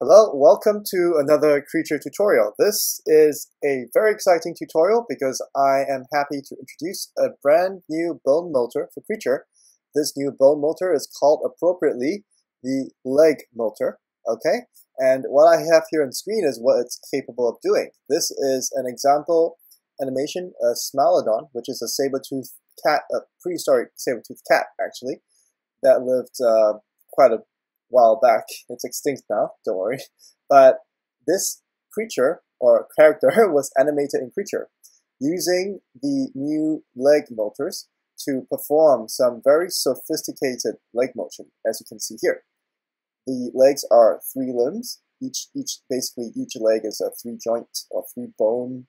Hello, welcome to another creature tutorial. This is a very exciting tutorial because I am happy to introduce a brand new bone motor for creature. This new bone motor is called appropriately the leg motor, okay? And what I have here on screen is what it's capable of doing. This is an example animation, a Smilodon, which is a saber-toothed cat, a prehistoric saber-toothed cat actually, that lived uh, quite a while back. It's extinct now, don't worry. But this creature or character was animated in creature using the new leg motors to perform some very sophisticated leg motion, as you can see here. The legs are three limbs. Each, each, basically each leg is a three joint or three bone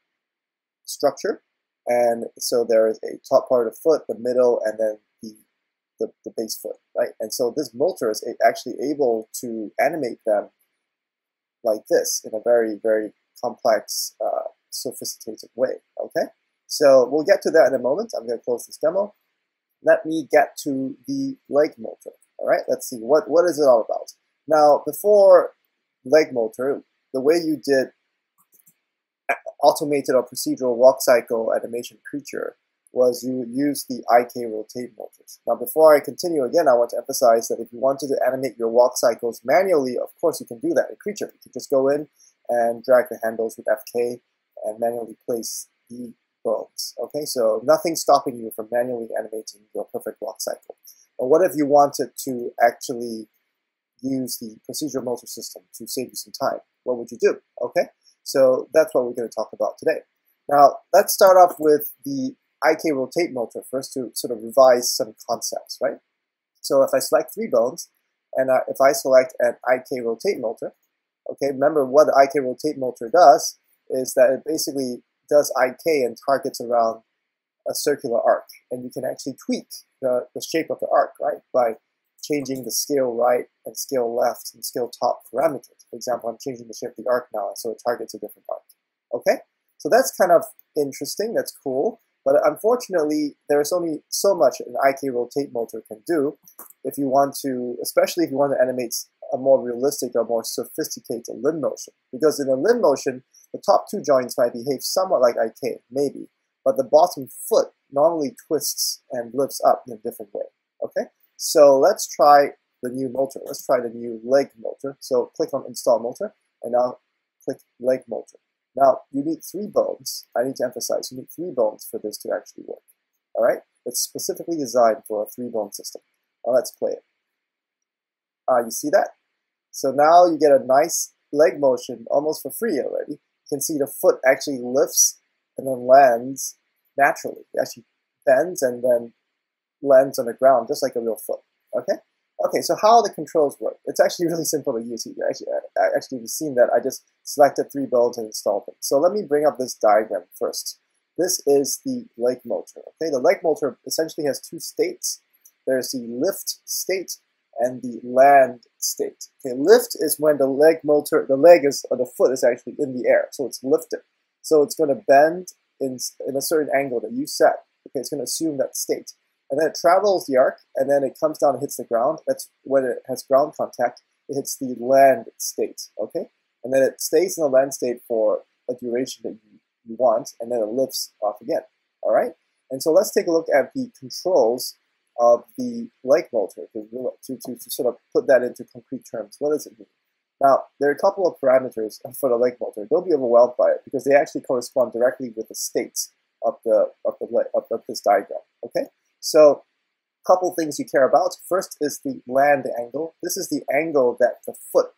structure. And so there is a top part of the foot, the middle, and then the the, base foot, right? And so this motor is actually able to animate them like this in a very, very complex, uh, sophisticated way, okay? So we'll get to that in a moment. I'm to close this demo. Let me get to the leg motor, all right? Let's see, what, what is it all about? Now, before leg motor, the way you did automated or procedural walk cycle animation creature was you would use the IK rotate motors. Now before I continue again, I want to emphasize that if you wanted to animate your walk cycles manually, of course you can do that in Creature. You can just go in and drag the handles with FK and manually place the bones. Okay, so nothing stopping you from manually animating your perfect walk cycle. But what if you wanted to actually use the procedural motor system to save you some time? What would you do? Okay, so that's what we're going to talk about today. Now, let's start off with the IK rotate motor first to sort of revise some concepts, right? So if I select three bones, and uh, if I select an IK rotate motor, okay, remember what the IK rotate motor does is that it basically does IK and targets around a circular arc, and you can actually tweak the, the shape of the arc, right, by changing the scale right and scale left and scale top parameters. For example, I'm changing the shape of the arc now, so it targets a different arc. Okay, so that's kind of interesting. That's cool. But unfortunately, there's only so much an IK rotate motor can do if you want to, especially if you want to animate a more realistic or more sophisticated limb motion. Because in a limb motion, the top two joints might behave somewhat like IK, maybe, but the bottom foot normally twists and lifts up in a different way. Okay, so let's try the new motor. Let's try the new leg motor. So click on install motor and now click leg motor. Now, you need three bones. I need to emphasize, you need three bones for this to actually work. All right? It's specifically designed for a three-bone system. Now let's play it. Uh, you see that? So now you get a nice leg motion almost for free already. You can see the foot actually lifts and then lands naturally. It actually bends and then lands on the ground just like a real foot. Okay? Okay, so how the controls work? It's actually really simple to use. Actually, actually, you've seen that I just selected three bones and installed them. So let me bring up this diagram first. This is the leg motor. Okay, the leg motor essentially has two states. There's the lift state and the land state. Okay, lift is when the leg motor, the leg is, or the foot is actually in the air, so it's lifted. So it's going to bend in, in a certain angle that you set. Okay, it's going to assume that state and then it travels the arc, and then it comes down and hits the ground. That's when it has ground contact. It hits the land state, okay? And then it stays in the land state for a duration that you, want, and then it lifts off again, all right? And so let's take a look at the controls of the leg motor to, to, to, sort of put that into concrete terms. What does it mean? Now, there are a couple of parameters for the leg motor. Don't be overwhelmed by it because they actually correspond directly with the states of the of the of, of this diagram. Okay, so a couple things you care about. First is the land angle. This is the angle that the foot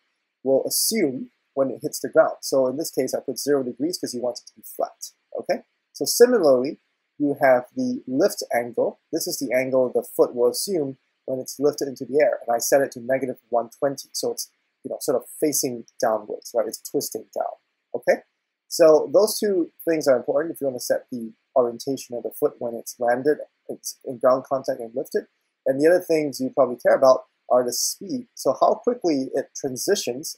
will assume when it hits the ground. So in this case, I put zero degrees because you want it to be flat, okay? So similarly, you have the lift angle. This is the angle the foot will assume when it's lifted into the air. And I set it to negative 120. So it's, you know, sort of facing downwards, right? It's twisting down, okay? So those two things are important if you want to set the orientation of the foot when it's landed, it's in ground contact and lifted. And the other things you probably care about are the speed. So how quickly it transitions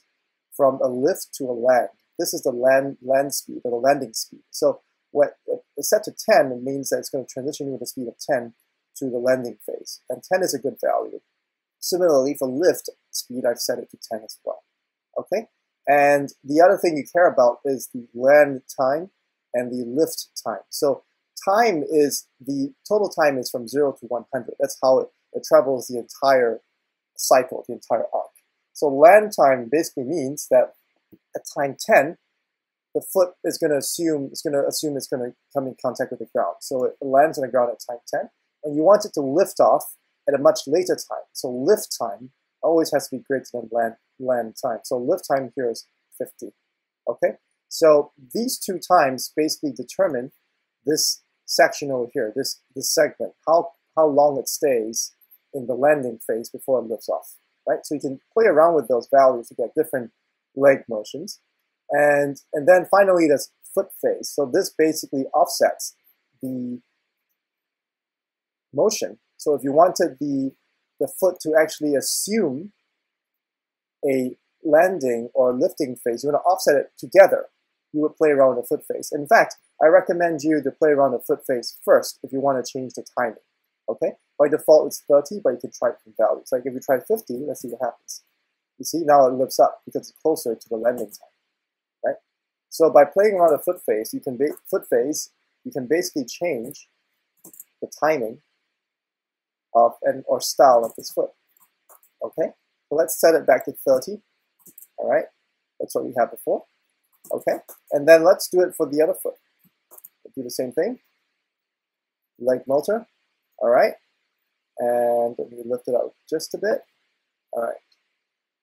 from a lift to a land. This is the land land speed or the landing speed. So when it's set to 10, it means that it's going to transition with a speed of 10 to the landing phase. And 10 is a good value. Similarly, for lift speed, I've set it to 10 as well. Okay? And the other thing you care about is the land time and the lift time. So time is the total time is from 0 to 100. That's how it, it travels the entire cycle, the entire arc. So land time basically means that at time 10, the foot is going to assume it's going to assume it's going to come in contact with the ground. So it lands on the ground at time 10, and you want it to lift off at a much later time. So lift time always has to be greater than land land time. So lift time here is 50. Okay, so these two times basically determine this section over here, this this segment, how how long it stays in the landing phase before it lifts off. Right, so you can play around with those values to get different leg motions. And, and then finally, there's foot phase. So this basically offsets the motion. So if you wanted the, the foot to actually assume a landing or lifting phase, you want to offset it together. You would play around the foot phase. In fact, I recommend you to play around the foot phase first if you want to change the timing. Okay? By default, it's 30, but you can try different values. Like if you try 50, let's see what happens. You see, now it lifts up because it's closer to the landing time. right? So by playing around the foot phase, you can foot phase, you can basically change the timing of and or style of this foot. Okay, so let's set it back to 30. All right, that's what we had before. Okay, and then let's do it for the other foot. We'll do the same thing. Leg motor. All right, and let me lift it up just a bit. All right,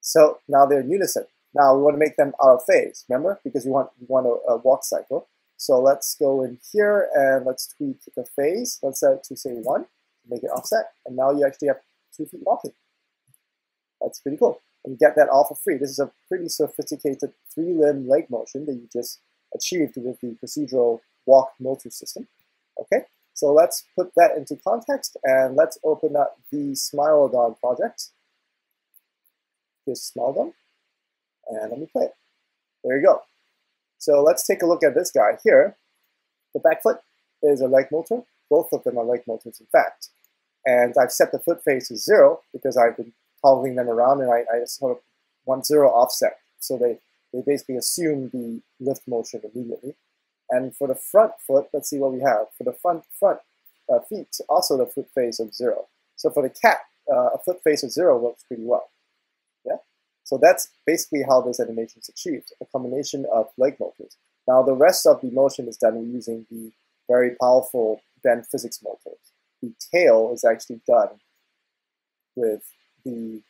so now they're in unison. Now we want to make them out of phase, remember? Because we want, we want a, a walk cycle. So let's go in here and let's tweak the phase. Let's set it to say one, make it offset. And now you actually have two feet walking. That's pretty cool. And you get that all for free. This is a pretty sophisticated three-limb leg motion that you just achieved with the procedural walk motor system. Okay, so let's put that into context and let's open up the Smilodon project. Here's Smilodon and let me play it. There you go. So let's take a look at this guy here. The back foot is a leg motor. Both of them are leg motors, in fact. And I've set the foot phase to zero because I've been toggling them around and I, I sort of want zero offset. So they, they basically assume the lift motion immediately. And for the front foot, let's see what we have. For the front front uh, feet, also the foot phase of zero. So for the cat, uh, a foot phase of zero works pretty well. Yeah. So that's basically how this animation is achieved, a combination of leg motors. Now the rest of the motion is done using the very powerful bend physics motors. The tail is actually done with the,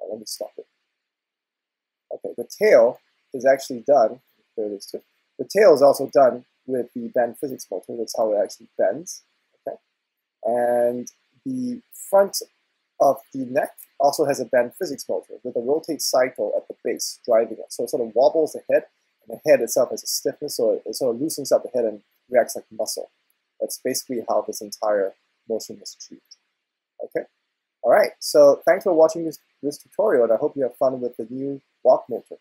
oh, let me stop it. Okay, the tail is actually done, there it is too. The tail is also done with the bend physics motor, that's how it actually bends, okay? And the front of the neck also has a bend physics motor with a rotate cycle at the base driving it. So it sort of wobbles the head, and the head itself has a stiffness, so it sort of loosens up the head and reacts like muscle. That's basically how this entire motion is achieved. Okay? All right, so thanks for watching this, this tutorial, and I hope you have fun with the new walk motor.